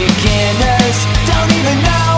beginners. Don't even know